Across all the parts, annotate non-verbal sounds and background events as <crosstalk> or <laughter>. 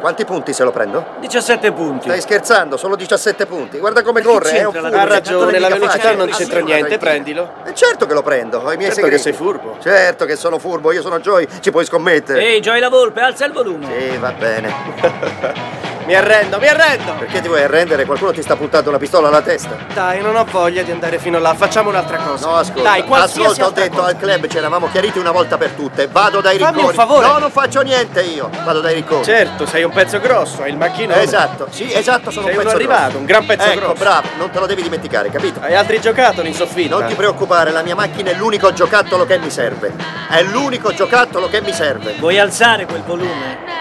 Quanti punti se lo prendo? 17 punti. Stai scherzando, solo 17 punti. Guarda come corre, è un furbo. Ha ragione, la velocità facile. non c'entra niente, prendilo. E certo che lo prendo, ho i miei Certo che segreti. sei furbo. Certo che sono furbo, io sono Joy, ci puoi scommettere. Ehi, Joy la Volpe, alza il volume. Sì, va bene. <laughs> Mi arrendo, mi arrendo! Perché ti vuoi arrendere? Qualcuno ti sta puntando una pistola alla testa. Dai, non ho voglia di andare fino là, facciamo un'altra cosa. No, ascolta. Dai, qualsiasi ascolta, ho detto cosa. al club ci eravamo chiariti una volta per tutte. Vado dai Fammi ricconi. un favore. No, non faccio niente io. Vado dai ricconi. Certo, sei un pezzo grosso, hai il macchinone. Esatto, sì, esatto, sono Sei un pezzo arrivato, grosso. un gran pezzo ecco, grosso. bravo, non te lo devi dimenticare, capito? Hai altri giocattoli in soffitta. Non ti preoccupare, la mia macchina è l'unico giocattolo che mi serve. È l'unico giocattolo che mi serve. Vuoi alzare quel volume?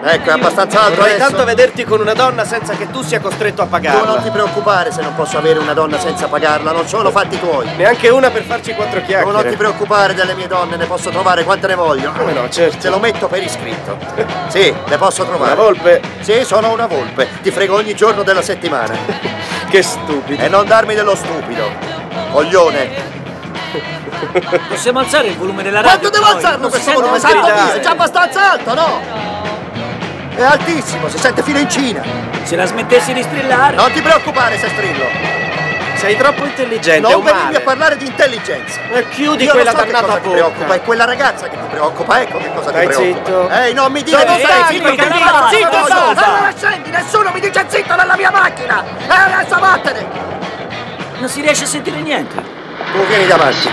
Ecco, è abbastanza alto Vorrei adesso. tanto vederti con una donna senza che tu sia costretto a Tu non pagarla. ti preoccupare se non posso avere una donna senza pagarla, non sono fatti tuoi. Neanche una per farci quattro Tu chiacchiere. non ti preoccupare delle mie donne, ne posso trovare quante ne voglio. Come no, certo. Te lo metto per iscritto. Sì, le posso Una trovare. volpe? Sì, sono una volpe. Ti frego ogni giorno della settimana. <laughs> Che stupido. E non darmi dello stupido. Coglione. Possiamo alzare il volume della radio? Quanto devo alzarlo questo volume? Santo. Dio, è già abbastanza alto, no? È altissimo, si sente fino in Cina. Se la smettessi di strillare. Non ti preoccupare se strillo. Sei troppo intelligente, Non venirmi a parlare di intelligenza. Eh, Chiudi Io quella so dannata cosa ti bocca. preoccupa, è quella ragazza che ti preoccupa, ecco che cosa Stai ti preoccupa. zitto. Ehi, non mi dire Sono stanco, zitto, zitto, zitto, cosa? Allora scendi, nessuno mi dice zitto nella mia macchina! E adesso vattene! Non si riesce a sentire niente. Tu vieni davanti.